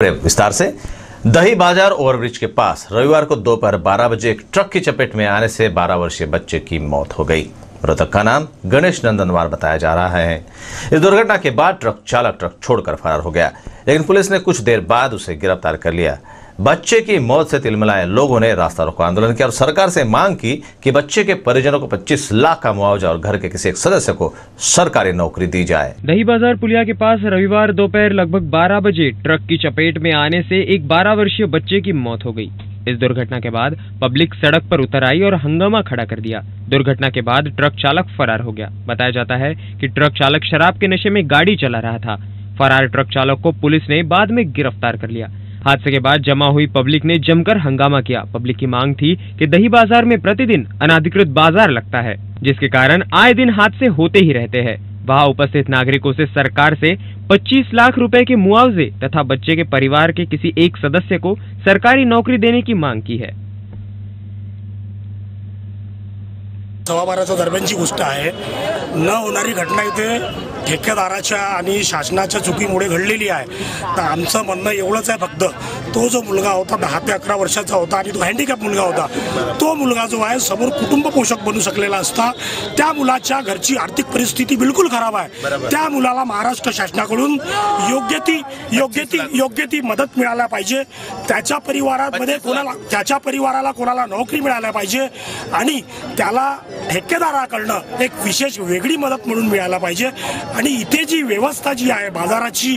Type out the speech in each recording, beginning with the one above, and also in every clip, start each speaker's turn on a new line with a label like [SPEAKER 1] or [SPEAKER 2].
[SPEAKER 1] विस्तार से। दही बाज़ार ओवरब्रिज के पास रविवार को दोपहर 12 बजे एक ट्रक की चपेट में आने से 12 वर्षीय बच्चे की मौत हो गई। मृतक का नाम गणेश नंदनवार बताया जा रहा है। इस दुर्घटना के बाद ट्रक चालक ट्रक छोड़कर फरार हो गया, लेकिन पुलिस ने कुछ देर बाद उसे गिरफ़्तार कर लिया। बच्चे की मौत से तिलमिलाए लोगों ने रास्ता रोको आंदोलन किया और सरकार से मांग की कि बच्चे के परिजनों को 25 लाख का मुआवजा और घर के किसी एक सदस्य को सरकारी नौकरी दी जाए।
[SPEAKER 2] दही बाज़ार पुलिया के पास रविवार दोपहर लगभग 12 बजे ट्रक की चपेट में आने से एक 12 वर्षीय बच्चे की मौत हो गई। इस दुर्घटना के बाद पब्लिक सड़क पर उतर आई और हंगामा खड़ा कर दिया। दुर्घटना के बाद ट्रक चालक फरार हो गया। बताया जाता है कि ट्रक चालक शराब के नशे में गाड़ी चला रहा था। फरार ट्रक चालक को पुलिस ने बाद में गिरफ़्तार कर लिया। हादसे के बाद जमा हुई पब्लिक ने जमकर हंगामा किया। पब्लिक की मांग थी कि दही बाज़ार में प्रतिदिन अनाधिकृत बाज़ार लगता है, जिसके कारण आए दिन हादसे होते ही रहते हैं। वहाँ उपस्थित नागरिकों से सरकार से 25 लाख रुपए के मुआवजे तथा बच्चे के परिवार के किसी एक सदस्य को सरकारी नौकरी देने की मांग की है।
[SPEAKER 3] सव्वा बाराच्या दरम्यानची गोष्ट आहे. न होणारी घटना इथे ठेकेदाराच्या आणि शासनाच्या चुकीमुळे घडलेली आहे. तर आमचं म्हणणं एवढंच आहे फक्त तो जो मुलगा होता दहा ते अकरा वर्षाचा होता आणि तो हँडिकॅप मुलगा होता तो मुलगा जो आहे समोर कुटुंब पोषक बनू शकलेला असता. त्या मुलाच्या घरची आर्थिक परिस्थिती बिलकुल खराब आहे. त्या मुलाला महाराष्ट्र शासनाकडून योग्य ती योग्य ती योग्य ती मदत मिळायला पाहिजे. त्याच्या परिवारामध्ये कोणाला त्याच्या परिवाराला कोणाला नोकरी मिळायला पाहिजे आणि त्याला ठेकेदाराकडनं एक विशेष वेगळी मदत म्हणून मिळायला पाहिजे. आणि इथे जी व्यवस्था जी आहे बाजाराची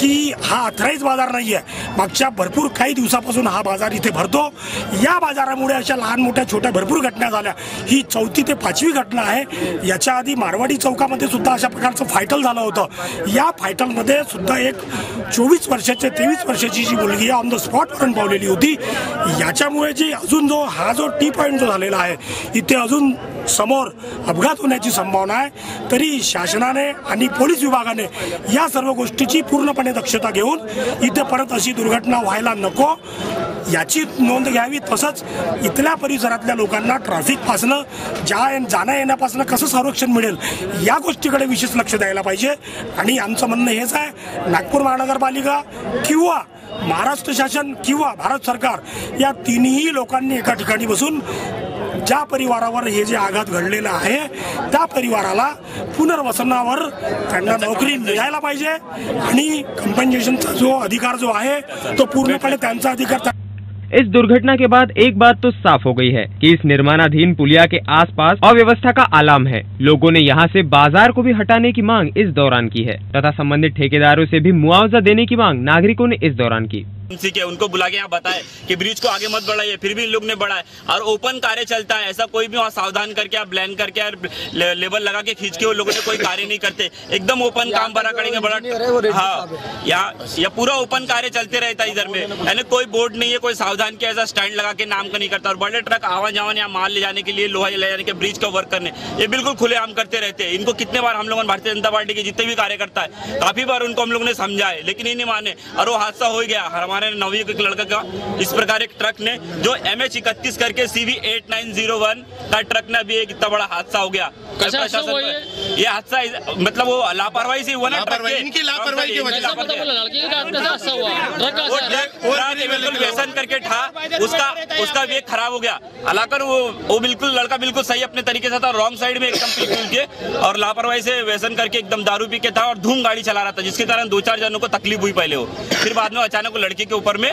[SPEAKER 3] की हा अथराईज बाजार नाही आहे मागच्या भरपूर काही दिवसापासून हा बाजार इथे भरतो. या बाजारामुळे अशा लहान मोठ्या छोट्या भरपूर घटना झाल्या. ही चौथी ते पाचवी घटना आहे. याच्या आधी मारवाडी चौकामध्ये सुद्धा अशा प्रकारचं फायटल झालं होतं. या फायटलमध्ये सुद्धा एक चोवीस वर्षाच्या तेवीस वर्षाची जी मुलगी ऑन द स्पॉट मरण पावलेली होती. याच्यामुळे जी अजून जो हा जो टी पॉईंट जो झालेला आहे इथे अजून समोर अपघात होण्याची संभावना आहे. तरी शासनाने आणि पोलीस विभागाने या सर्व गोष्टीची पूर्णपणे दक्षता घेऊन इथे परत अशी दुर्घटना व्हायला नको. याची नोंद घ्यावी. तसंच इथल्या परिसरातल्या लोकांना ट्रॅफिकपासनं ज्या जाण्या येण्यापासून कसं संरक्षण मिळेल या गोष्टीकडे विशेष लक्ष द्यायला पाहिजे. आणि आमचं म्हणणं हेच आहे नागपूर महानगरपालिका किंवा महाराष्ट्र शासन किंवा भारत सरकार या तिन्ही लोकांनी एका ठिकाणी बसून ज्या परिवारावर हे जे आघात घडलेला आहे, त्या परिवाराला पुनर्वसनावर त्यांना नोकरी मिळायला पाहिजे आणि कंपन्सेशनचा जो अधिकार जो आहे तो पूर्णपणे त्यांचा अधिकार
[SPEAKER 2] इस दुर्घटना के बाद एक बात तो साफ़ हो गई है कि इस निर्माणाधीन पुलिया के आसपास अव्यवस्था का आलाम है। लोगों ने यहाँ से बाज़ार को भी हटाने की मांग इस दौरान की है, तथा संबंधित ठेकेदारों से भी मुआवजा देने की मांग नागरिकों ने इस दौरान की।
[SPEAKER 4] के उनको बुला के यहाँ बताए कि ब्रिज को आगे मत बढ़ाइए फिर भी इन लोग ने बढ़ाए और ओपन कार्य चलता है ऐसा कोई भी वहाँ सावधान करके आप ब्लैन करके और ले, लेबल लगा के खींच के वो लोगों ने कोई कार्य नहीं करते। एकदम ओपन काम बड़ा करेंगे बड़ा हाँ यहाँ या पूरा ओपन कार्य चलते रहता है इधर में। यानी कोई बोर्ड नहीं है कोई सावधान के ऐसा स्टैंड लगा के नाम का नहीं करता। और बड़े ट्रक आवा जावन यहाँ माल ले जाने के लिए लोहा ले जाने के ब्रिज का वर्क करने ये बिल्कुल खुले आम करते रहते हैं। इनको कितने बार हम लोगों ने भारतीय जनता पार्टी के जितने भी कार्यकर्ता है काफ़ी बार उनको हम लोगों ने समझाए लेकिन ये नहीं माने। और वो हादसा हो गया हमारे नवी एक लड़का का इस प्रकार एक ट्रक ने, जो एम एच इकतीस करके C V eight nine zero one का ट्रक ने अभी एक इतना बड़ा हादसा हो गया। प्रशासन ये हादसा मतलब वो लापरवाही से हुआ ना ट्रक
[SPEAKER 5] इनकी लापरवाही की वजह
[SPEAKER 4] बिल्कुल व्यसन करके ठा उसका उसका वेग खराब हो गया। हालाँकि वो वो बिल्कुल लड़का बिल्कुल सही अपने तरीके से था रॉन्ग साइड में एकदम पी के और लापरवाही से व्यसन करके एकदम दारू पी के था और धूम गाड़ी चला रहा था जिसके कारण दो चार जनों को तकलीफ़ हुई पहले वो। फिर बाद में अचानक लड़के के ऊपर में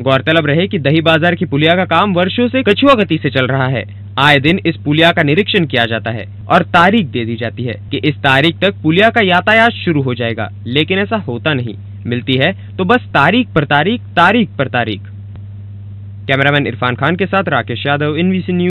[SPEAKER 2] गौरतलब रहे कि दही बाज़ार की पुलिया का काम वर्षों से कछुआ गति से चल रहा है। आए दिन इस पुलिया का निरीक्षण किया जाता है और तारीख दे दी जाती है कि इस तारीख तक पुलिया का यातायात शुरू हो जाएगा। लेकिन ऐसा होता नहीं। मिलती है तो बस तारीख पर तारीख तारीख पर तारीख। कैमरामैन इरफान खान के साथ राकेश यादव इन न्यूज़।